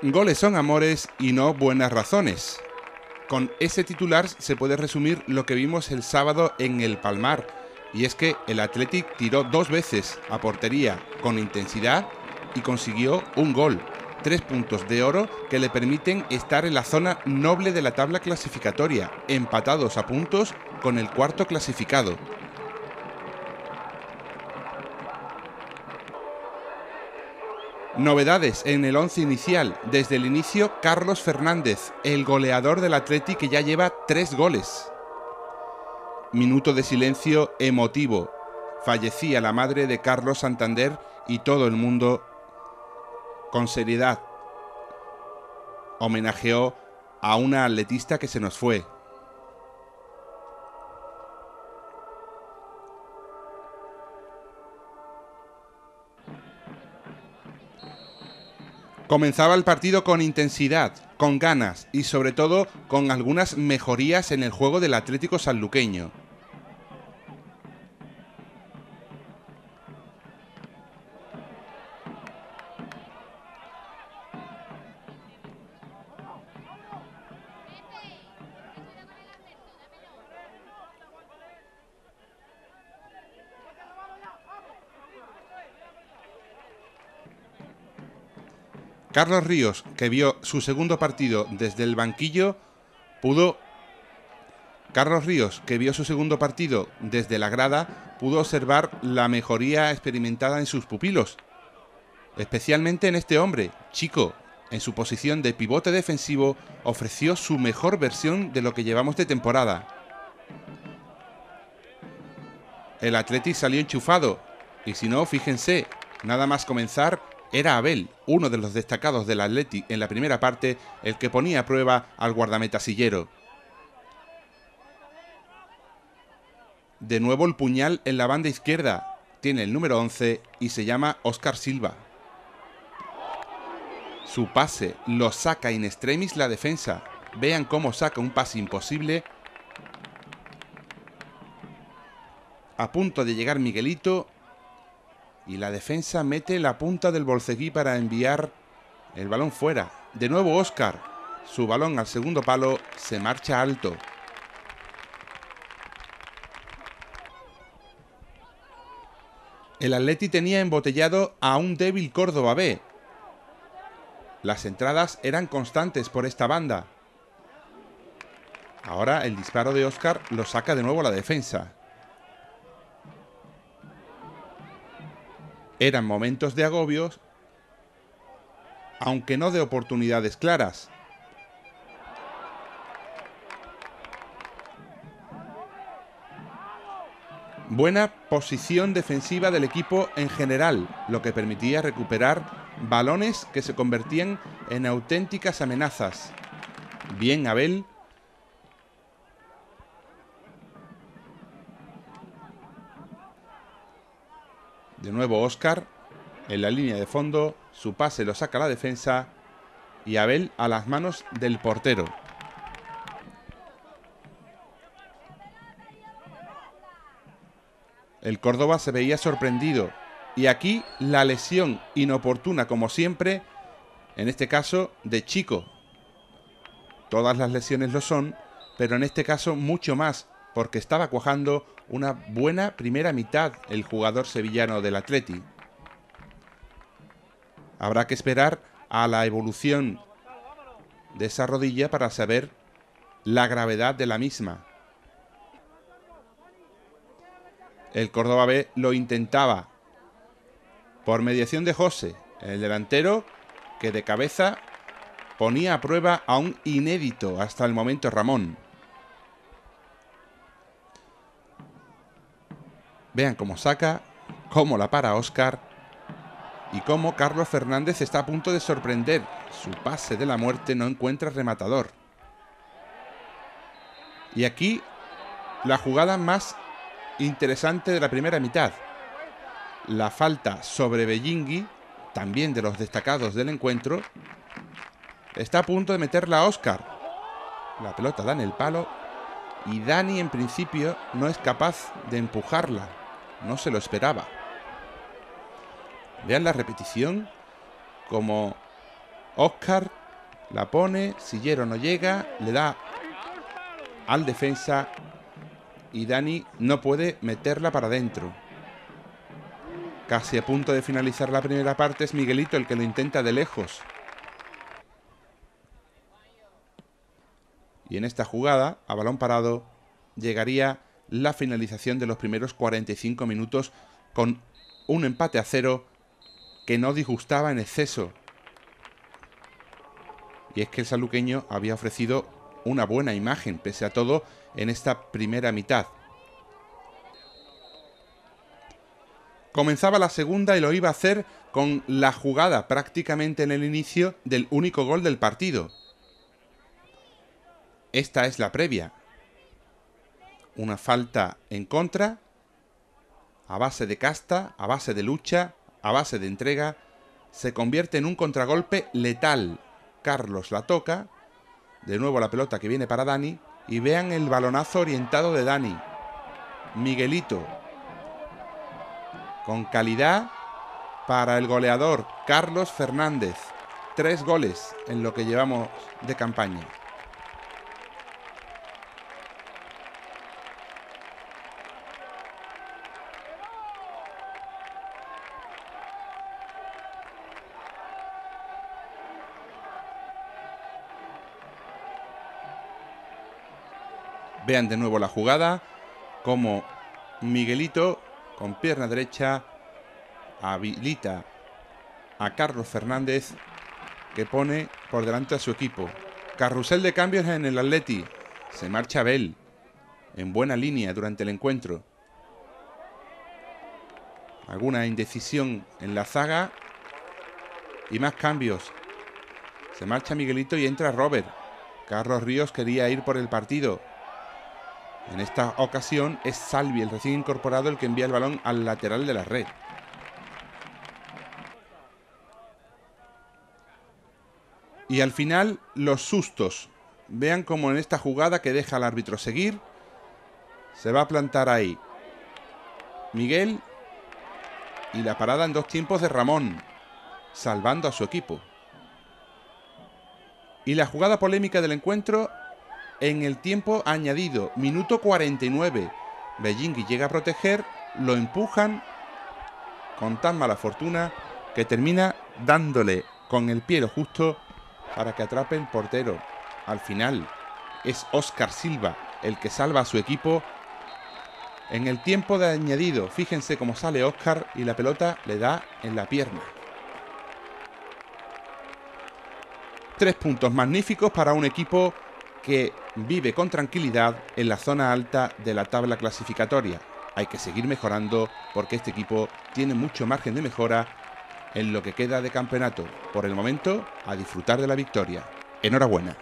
Goles son amores y no buenas razones. Con ese titular se puede resumir lo que vimos el sábado en el Palmar, y es que el Athletic tiró dos veces a portería con intensidad y consiguió un gol. Tres puntos de oro que le permiten estar en la zona noble de la tabla clasificatoria, empatados a puntos con el cuarto clasificado. Novedades en el once inicial. Desde el inicio, Carlos Fernández, el goleador del Atleti que ya lleva tres goles. Minuto de silencio emotivo. Fallecía la madre de Carlos Santander y todo el mundo, con seriedad, homenajeó a una atletista que se nos fue, Comenzaba el partido con intensidad, con ganas y sobre todo con algunas mejorías en el juego del Atlético Sanluqueño. Carlos Ríos, que vio su segundo partido desde el banquillo, pudo Carlos Ríos, que vio su segundo partido desde la grada, pudo observar la mejoría experimentada en sus pupilos, especialmente en este hombre, Chico, en su posición de pivote defensivo, ofreció su mejor versión de lo que llevamos de temporada. El Athletic salió enchufado, y si no, fíjense, nada más comenzar, era Abel, uno de los destacados del Athletic en la primera parte, el que ponía a prueba al guardameta sillero. De nuevo el puñal en la banda izquierda. Tiene el número 11 y se llama Oscar Silva. Su pase lo saca in extremis la defensa. Vean cómo saca un pase imposible. A punto de llegar Miguelito y la defensa mete la punta del bolseguí para enviar el balón fuera. De nuevo Oscar. Su balón al segundo palo se marcha alto. El Atleti tenía embotellado a un débil Córdoba B. Las entradas eran constantes por esta banda. Ahora el disparo de Oscar lo saca de nuevo la defensa. Eran momentos de agobios, aunque no de oportunidades claras. Buena posición defensiva del equipo en general, lo que permitía recuperar balones que se convertían en auténticas amenazas. Bien Abel. De nuevo Oscar en la línea de fondo, su pase lo saca la defensa y Abel a las manos del portero. El Córdoba se veía sorprendido y aquí la lesión inoportuna como siempre, en este caso de Chico. Todas las lesiones lo son, pero en este caso mucho más, porque estaba cuajando una buena primera mitad el jugador sevillano del Atleti. Habrá que esperar a la evolución de esa rodilla para saber la gravedad de la misma. El Córdoba B lo intentaba por mediación de José, el delantero que de cabeza ponía a prueba a un inédito hasta el momento Ramón. Vean cómo saca, cómo la para Oscar y cómo Carlos Fernández está a punto de sorprender. Su pase de la muerte no encuentra rematador. Y aquí la jugada más interesante de la primera mitad. La falta sobre Bellingui, también de los destacados del encuentro, está a punto de meterla a Oscar. La pelota da en el palo y Dani en principio no es capaz de empujarla. No se lo esperaba. Vean la repetición como Oscar la pone, Sillero no llega, le da al defensa y Dani no puede meterla para adentro. Casi a punto de finalizar la primera parte es Miguelito el que lo intenta de lejos. Y en esta jugada, a balón parado, llegaría la finalización de los primeros 45 minutos con un empate a cero que no disgustaba en exceso. Y es que el saluqueño había ofrecido una buena imagen, pese a todo, en esta primera mitad. Comenzaba la segunda y lo iba a hacer con la jugada prácticamente en el inicio del único gol del partido. Esta es la previa. Una falta en contra, a base de casta, a base de lucha, a base de entrega, se convierte en un contragolpe letal. Carlos la toca, de nuevo la pelota que viene para Dani, y vean el balonazo orientado de Dani. Miguelito, con calidad para el goleador Carlos Fernández. Tres goles en lo que llevamos de campaña. Vean de nuevo la jugada, como Miguelito con pierna derecha habilita a Carlos Fernández que pone por delante a su equipo. Carrusel de cambios en el Atleti. Se marcha Bell en buena línea durante el encuentro. Alguna indecisión en la zaga y más cambios. Se marcha Miguelito y entra Robert. Carlos Ríos quería ir por el partido. En esta ocasión es Salvi, el recién incorporado, el que envía el balón al lateral de la red. Y al final, los sustos. Vean cómo en esta jugada que deja al árbitro seguir, se va a plantar ahí Miguel y la parada en dos tiempos de Ramón, salvando a su equipo. Y la jugada polémica del encuentro en el tiempo añadido, minuto 49. Bellingui llega a proteger, lo empujan con tan mala fortuna que termina dándole con el pie lo justo para que atrape el portero. Al final es Oscar Silva el que salva a su equipo. En el tiempo de añadido, fíjense cómo sale Oscar y la pelota le da en la pierna. Tres puntos magníficos para un equipo que vive con tranquilidad en la zona alta de la tabla clasificatoria. Hay que seguir mejorando porque este equipo tiene mucho margen de mejora en lo que queda de campeonato. Por el momento, a disfrutar de la victoria. Enhorabuena.